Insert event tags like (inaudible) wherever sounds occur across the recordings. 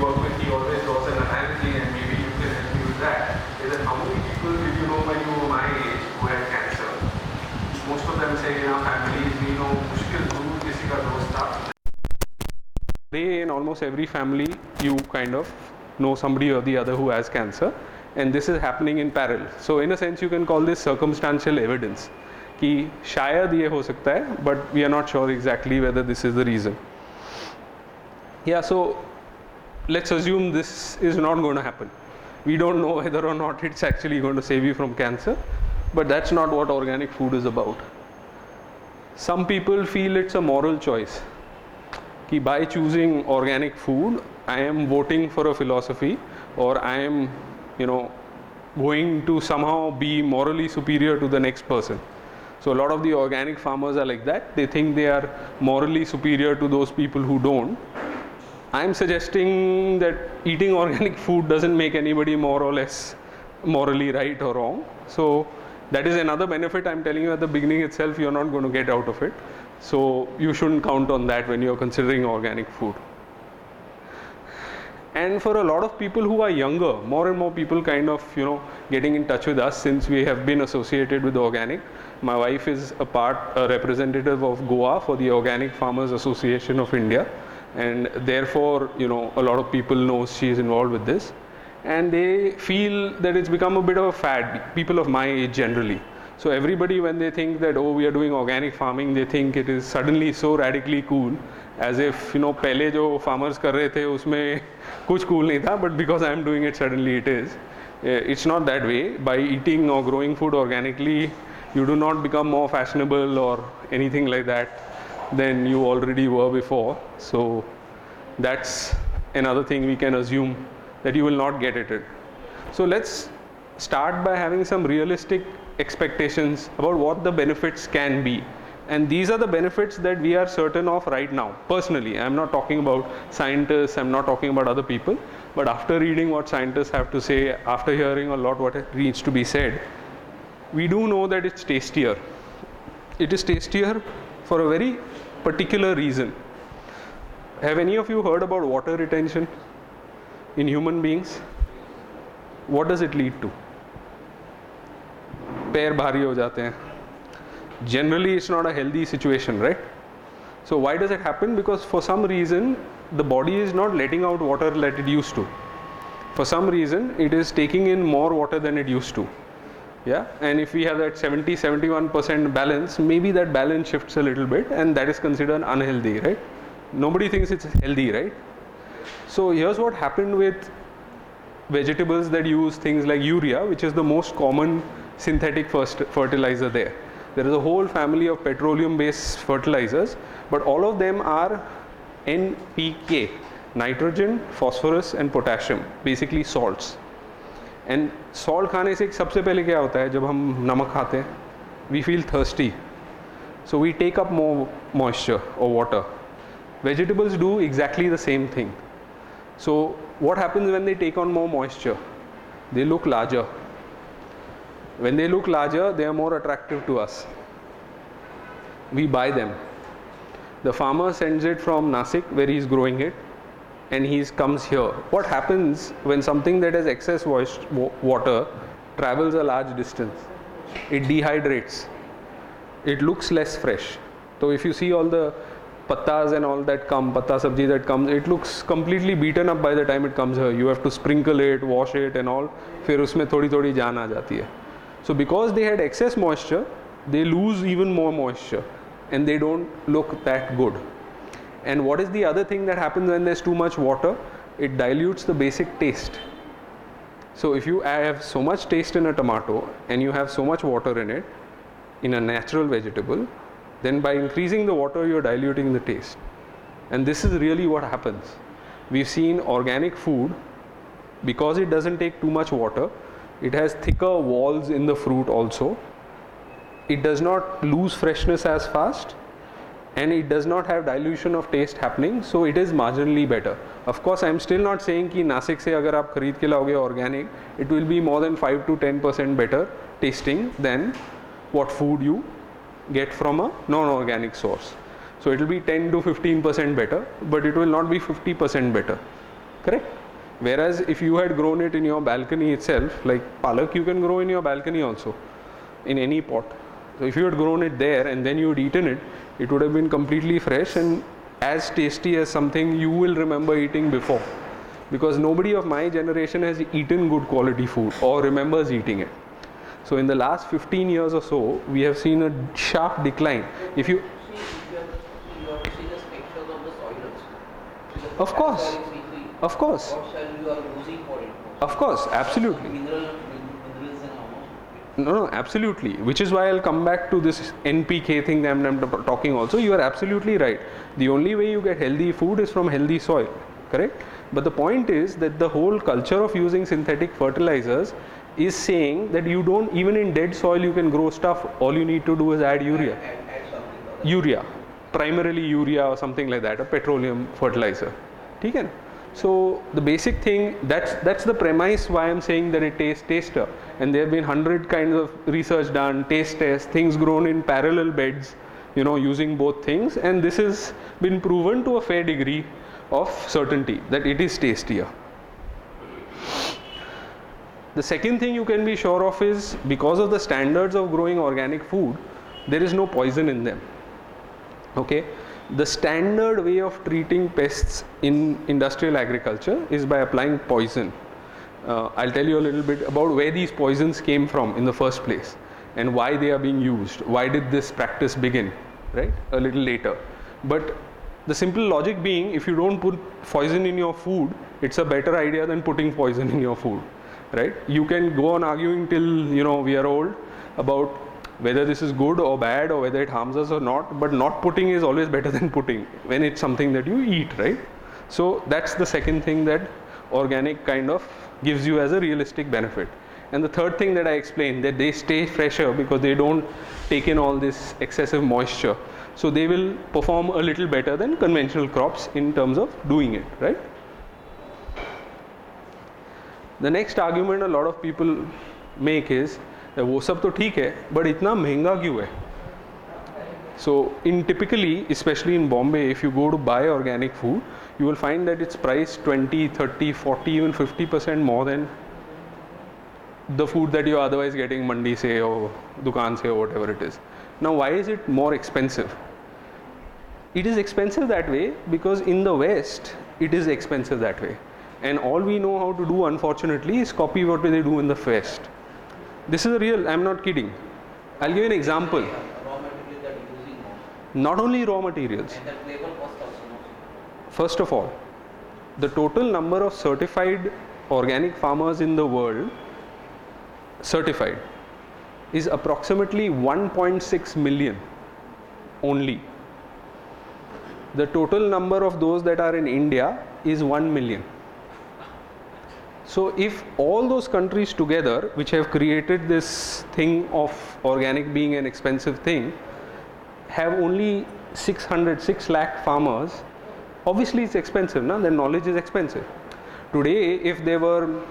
work with, he always draws an analogy, and maybe you can help me with that. Is that how many people did you know when you were my age who had cancer? Most of them say in our families, we know, मुश्किल दूर किसी का दोस्त था. Today, in almost every family, you kind of know somebody or the other who has cancer, and this is happening in parallel. So, in a sense, you can call this circumstantial evidence. कि शायद ये हो सकता है but we are not sure exactly whether this is the reason या let's assume this is not going to happen. We don't know whether or not it's actually going to save you from cancer but that's not what organic food is about. Some people feel it's a moral choice. कि by choosing organic food I am voting for a philosophy or I am you know going to somehow be morally superior to the next person. So a lot of the organic farmers are like that. They think they are morally superior to those people who don't I'm suggesting that eating (laughs) organic food doesn't make anybody more or less morally right or wrong. So that is another benefit I'm telling you at the beginning itself you're not going to get out of it. So you shouldn't count on that when you're considering organic food. And for a lot of people who are younger, more and more people kind of, you know, getting in touch with us since we have been associated with organic. My wife is a part, a representative of Goa for the Organic Farmers Association of India and therefore you know a lot of people know she is involved with this and they feel that it's become a bit of a fad people of my age generally so everybody when they think that oh we are doing organic farming they think it is suddenly so radically cool as if you know पहले जो farmers कर रहे थे उसमें कुछ cool नहीं था but because I am doing it suddenly it is it's not that way by eating or growing food organically you do not become more fashionable or anything like that than you already were before. So that's another thing we can assume that you will not get it. So let's start by having some realistic expectations about what the benefits can be. And these are the benefits that we are certain of right now. Personally, I'm not talking about scientists, I'm not talking about other people, but after reading what scientists have to say, after hearing a lot what it needs to be said, we do know that it's tastier. It is tastier for a very particular reason. Have any of you heard about water retention in human beings? What does it lead to? पैर भारी हो जाते हैं generally it's not a healthy situation right so why does it happen because for some reason the body is not letting out water that it used to for some reason it is taking in more water than it used to yeah? And if we have that 70 71% balance maybe that balance shifts a little bit and that is considered unhealthy right? Nobody thinks it's healthy right? So here's what happened with vegetables that use things like urea which is the most common synthetic first fertilizer there. There is a whole family of petroleum based fertilizers but all of them are npk nitrogen phosphorus and potassium basically salts and salt खाने से सबसे पहले क्या होता है, जब हम नमक खाते हैं we feel thirsty so we take up more moisture और water vegetables do exactly the same thing so what happens when they take on more moisture they look larger when they look larger they are more attractive to us we buy them the farmer sends it from Nashik where is growing it and he comes here. What happens when something that has excess water travels a large distance? It dehydrates. It looks less fresh. So if you see all the pattas and all that come, patta sabji that comes, it looks completely beaten up by the time it comes here. You have to sprinkle it, wash it and all. फिर उसमें थोड़ी थोड़ी जान आ जाती है. So because they had excess moisture, they lose even more moisture and they don't look that good. And what is the other thing that happens when there's too much water? It dilutes the basic taste. So if you have so much taste in a tomato and you have so much water in it, in a natural vegetable, then by increasing the water, you're diluting the taste. And this is really what happens. We've seen organic food, because it doesn't take too much water, it has thicker walls in the fruit also. It does not lose freshness as fast and it does not have dilution of taste happening so it is marginally better. Of course i am still not saying ki nasik se agar aap khareed ke laoge organic it will be more than 5 to 10% better tasting than what food you get from a non organic source. So it will be 10 to 15% better but it will not be 50% better. Correct? Whereas if you had grown it in your balcony itself like palak you can grow in your balcony also in any pot. So if you had grown it there and then you had eaten it it would have been completely fresh and as tasty as something you will remember eating before. Because nobody of my generation has eaten good quality food or remembers eating it. So in the last 15 years or so we have seen a sharp decline. If you of course. Of course. Of course. Absolutely no, no, absolutely. Which is why I'll come back to this NPK thing I'm, I'm talking also. You are absolutely right. The only way you get healthy food is from healthy soil, correct? But the point is that the whole culture of using synthetic fertilizers is saying that you don't, even in dead soil, you can grow stuff. All you need to do is add urea. Urea. Primarily urea or something like that, a petroleum fertilizer. Okay? So the basic thing that's that's the premise why I'm saying that it tastes taster. And there have been hundred kinds of research done, taste tests, things grown in parallel beds, you know, using both things, and this has been proven to a fair degree of certainty that it is tastier. The second thing you can be sure of is because of the standards of growing organic food, there is no poison in them. Okay, the standard way of treating pests in industrial agriculture is by applying poison. Uh, I'll tell you a little bit about where these poisons came from in the first place and why they are being used. Why did this practice begin? Right? A little later. But the simple logic being if you don't put poison in your food, it's a better idea than putting poison in your food. Right? You can go on arguing till you know we are old about whether this is good or bad or whether it harms us or not but not putting is always better than putting when it's something that you eat right? So that's the second thing that organic kind of gives you as a realistic benefit. And the third thing that i explained that they stay fresher because they don't take in all this excessive moisture. So they will perform a little better than conventional crops in terms of doing it right? The next argument a lot of people make is वो सब तो ठीक है but इतना महँगा क्यों है? So in typically especially in Bombay if you go to buy organic food you will find that it's price twenty thirty forty even fifty percent more than the food that you otherwise getting मंडी से हो दुकान से हो whatever it is ना why is it more expensive it is expensive that way because in the west it is expensive that way and all we no how to do unfortunately is copy what way they do in the west this is a real, I'm not kidding. I'll give you an example. Not only raw materials. First of all, the total number of certified organic farmers in the world, certified, is approximately 1.6 million only. The total number of those that are in India is 1 million. So if all those countries together, which have created this thing of organic being an expensive thing, have only 600, 6 lakh farmers, obviously it's expensive, na? Their knowledge is expensive. Today, if they were,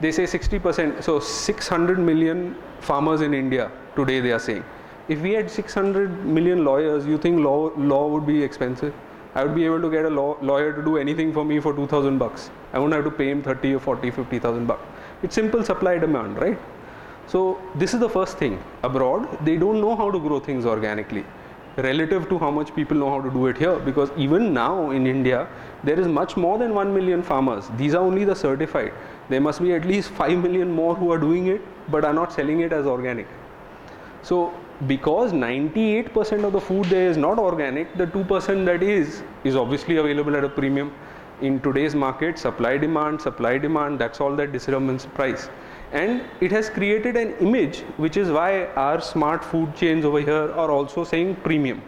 they say 60%, so 600 million farmers in India today they are saying. If we had 600 million lawyers, you think law, law would be expensive? I would be able to get a law, lawyer to do anything for me for 2000 bucks. I won't have to pay him 30 or 40, 50,000 bucks. It's simple supply demand, right? So this is the first thing. Abroad, they don't know how to grow things organically relative to how much people know how to do it here because even now in India there is much more than 1 million farmers these are only the certified there must be at least 5 million more who are doing it but are not selling it as organic so because 98% of the food there is not organic, the 2% that is is obviously available at a premium. In today's market, supply demand, supply demand, that's all that determines price. And it has created an image, which is why our smart food chains over here are also saying premium.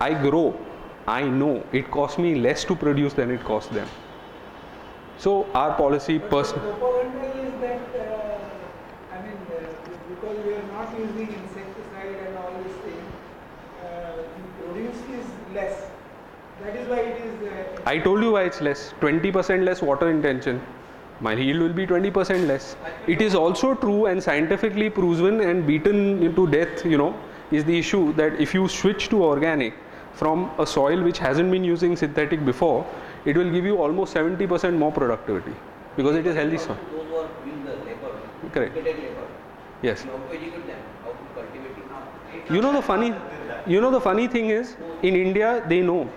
I grow, I know it costs me less to produce than it costs them. So our policy, person. That is why it is. Uh, I told you why it's less. 20% less water intention. My yield will be 20% less. It is also true and scientifically proven and beaten into death, you know, is the issue that if you switch to organic from a soil which hasn't been using synthetic before, it will give you almost 70% more productivity because it is healthy soil. Correct. Labor. Yes. You know the funny You know, the funny thing is, in India, they know.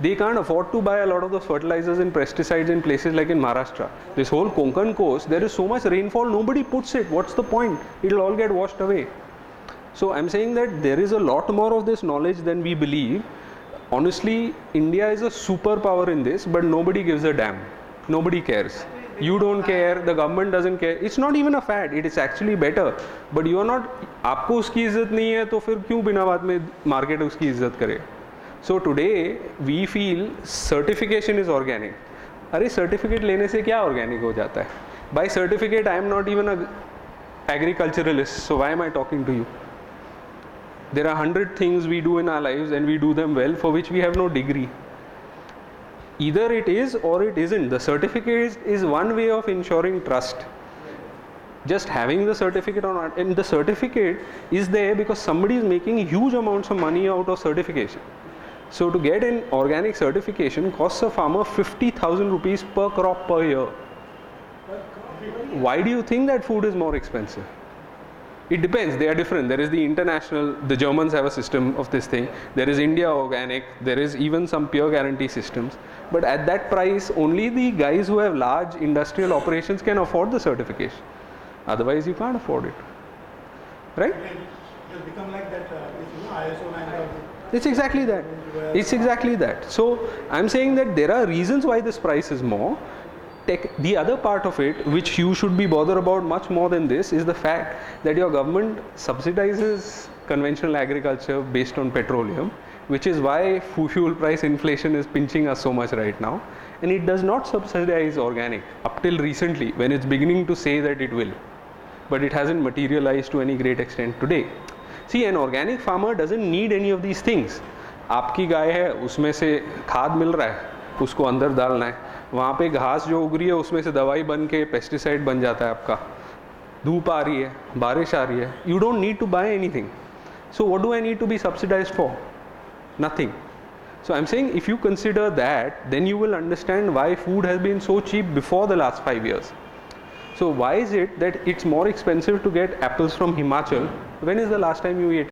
They can't afford to buy a lot of those fertilizers and pesticides in places like in Maharashtra. This whole Konkan coast, there is so much rainfall, nobody puts it. What's the point? It'll all get washed away. So I'm saying that there is a lot more of this knowledge than we believe. Honestly, India is a superpower in this, but nobody gives a damn. Nobody cares. You don't care the government doesn't care it's not even a fad it is actually better but you are not आपको उसकी इज़्ज़त नहीं है तो फिर क्यों बिना बाद में मार्केट उसकी इज़्ज़त करे? So today we feel certification is organic अरे सर्टिफिकेट लेने से क्या ऑर्गेनिक हो जाता है? By certificate I am not even a agriculturalist so why am I talking to you there are hundred things we do in our life and we do them well for which we have no degree either it is or it isn't. The certificate is, one way of ensuring trust. Just having the certificate or not. And the certificate is there because somebody is making huge amounts of money out of certification. So to get an organic certification costs a farmer 50000 rupees per crop per year. Why do you think that food is more expensive it depends. They are different. There is the international the germans have a system of this thing. There is india organic. There is even some pure guarantee systems. But at that price only the guys who have large industrial operations can afford the certification. Otherwise you can't afford it. Right? It's become like that, uh, you know, ISO 9000. it's exactly that. It's exactly that. So i'm saying that there are reasons why this price is more Tech, the other part of it which you should be bothered about much more than this is the fact that your government subsidizes conventional agriculture based on petroleum which is why fu- fuel price inflation is pinching us so much right now and it does not subsidize organic up till recently when it's beginning to say that it will but it hasn't materialized to any great extent today see an organic farmer doesn't need any of these things आपकी गाय है उसमें से खाद मिल रहा है उसको अंदर डालना है वहाँ पे घास जो उग रही है, उसमें से दवाई बन के पेस्टिसाइड बन जाता है आपका। धूप आ रही है, बारिश आ रही है। You don't need to buy anything so what do I need to be subsidise for nothing so I am saying if you consider that then you will understand why food has been so cheap before the last five years so why is it that it's more expensive to get apples from Himachal when is the last time you ate